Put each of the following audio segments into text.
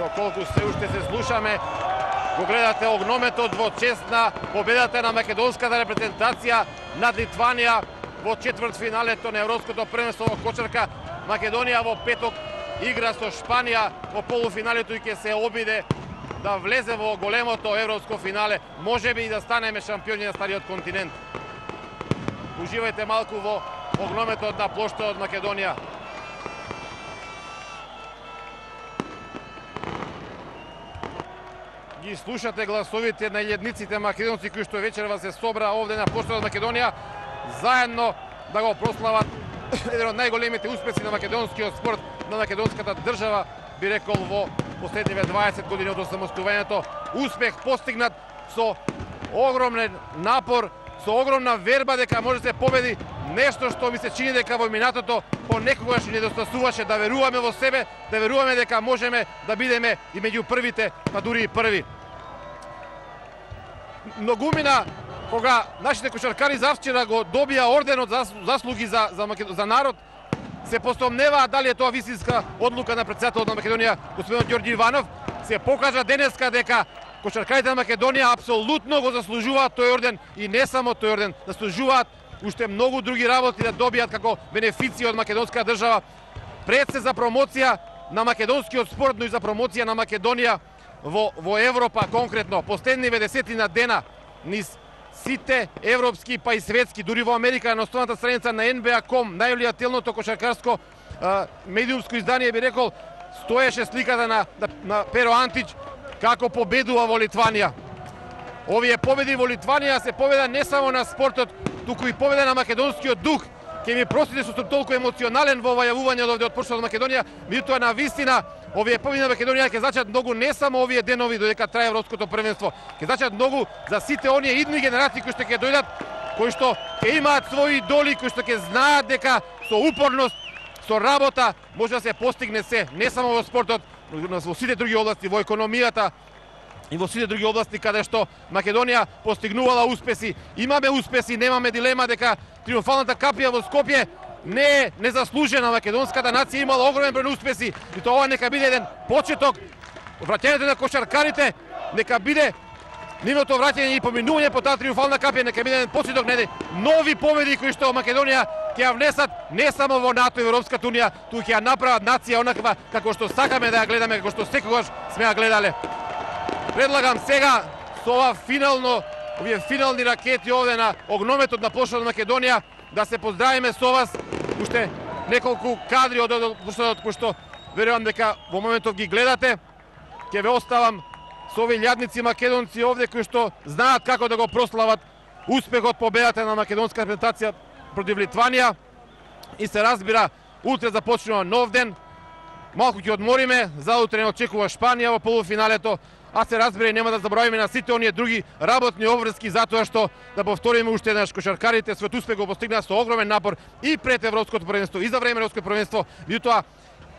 доколку се уште се слушаме, го гледате огнометот во чест на победата на македонската репрезентација над Литванија во четврт финалето на Европското првенство во кочарка. Македонија во петок игра со Шпанија во полуфиналето и ќе се обиде да влезе во големото европско финале, може би и да станеме шампиони на стариот континент. Уживајте малку во огнометот на плоштот од Македонија. Ги слушате гласовите на едниците македонци кои што вечерва се собра овде на плоштот Македонија заедно да го прослават еден од најголемите успеси на македонскиот спорт на македонската држава, би рекол во последниве 20 години од самостојањето. Успех постигнат со огромен напор, со огромна верба дека може да се победи нешто што ми се чини дека во минатото понекогаш ни недостасуваше да веруваме во себе, да веруваме дека можеме да бидеме и меѓу првите, па дури и први. Многумина кога нашите кошаркари завчера го добија орден од заслуги за, за, за народ, се постомневаат дали е тоа вистинска одлука на претседателот на Македонија, господин Ѓорѓи Иванов, се покажа денеска дека кошаркарите на Македонија апсолутно го заслужуваат тој орден и не само тој орден, заслужуваат уште многу други работи да добијат како бенефиции од македонска држава. Пред се за промоција на македонскиот спорт, но и за промоција на Македонија во, во Европа конкретно. Последниве десетина дена низ сите европски па и светски, дури во Америка на основната страница на NBA.com, највлијателното кошаркарско медиумско издание би рекол, стоеше сликата на, на, на Перо Антич како победува во Литванија. Овие победи во Литванија се победа не само на спортот, туку и победа на македонскиот дух. Ке ми простите што сум толку емоционален во вајавување од овде од почетот од Македонија, меѓутоа на вистина овие победи на Македонија ќе значат многу не само овие денови додека трае европското првенство, ќе значат многу за сите оние идни генерации кои што ќе дојдат, кои што ќе имаат своји доли, кои што ќе знаат дека со упорност, со работа може да се постигне се, не само во спортот, но во сите други области, во економијата, и во сите други области каде што Македонија постигнувала успеси. Имаме успеси, немаме дилема дека триумфалната капија во Скопје не е незаслужена. Македонската нација имала огромен број успеси и тоа нека биде еден почеток враќањето на кошаркарите, нека биде нивното враќање и поминување по таа триумфална капија, нека биде еден почеток на нови победи кои што Македонија ќе ја внесат не само во НАТО и Европската унија, туку ќе ја направат нација онаква како што сакаме да ја гледаме, како што секогаш сме ја гледале. Предлагам сега со ова финално, овие финални ракети овде на огнометот на плошадот Македонија да се поздравиме со вас. Уште неколку кадри од плошадот кои што верувам дека во моментов ги гледате. Ќе ве оставам со овие лјадници македонци овде кои што знаат како да го прослават успехот победата на македонска репрезентација против Литванија. И се разбира, утре започнува нов ден. Малку ќе одмориме, заутре не очекува Шпанија во полуфиналето а се разбере нема да заборавиме на сите оние други работни обврски затоа што да повториме уште еднаш кошаркарите свет успех го постигнаа со огромен напор и пред европското првенство и за време европското првенство. Меѓутоа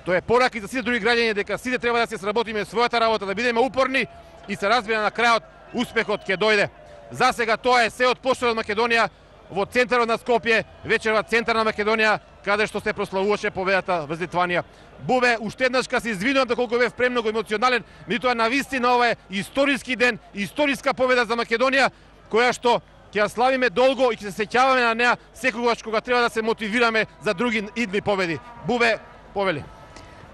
тоа е порака и за сите други граѓани дека сите треба да се сработиме својата работа, да бидеме упорни и се разбира на крајот успехот ќе дојде. За сега тоа е се од поштот од Македонија во центарот на Скопје, вечерва центар на Македонија, каде што се прославуваше победата во Литванија. Бубе, уште еднаш ка се извинувам доколку бев премногу емоционален, меѓутоа на вистина ова е историски ден, историска победа за Македонија, која што ќе ја славиме долго и ќе се сеќаваме на неа секогаш кога треба да се мотивираме за други идни победи. Бубе, повели.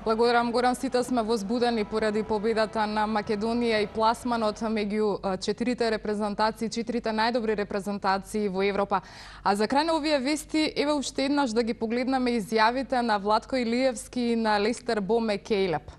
Благодарам Горан, сите сме возбудени поради победата на Македонија и пласманот меѓу четирите репрезентации, четирите најдобри репрезентации во Европа. А за крај на овие вести, еве уште еднаш да ги погледнеме изјавите на Владко Илиевски и на Лестер Боме Кейлеп.